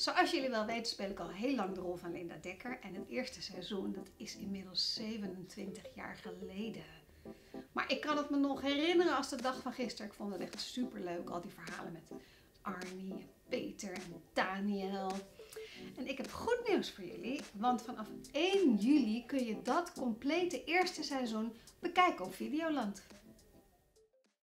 Zoals jullie wel weten speel ik al heel lang de rol van Linda Dekker. En het eerste seizoen, dat is inmiddels 27 jaar geleden. Maar ik kan het me nog herinneren als de dag van gisteren. Ik vond het echt super leuk, al die verhalen met Arnie, Peter en Daniel. En ik heb goed nieuws voor jullie, want vanaf 1 juli kun je dat complete eerste seizoen bekijken op Videoland.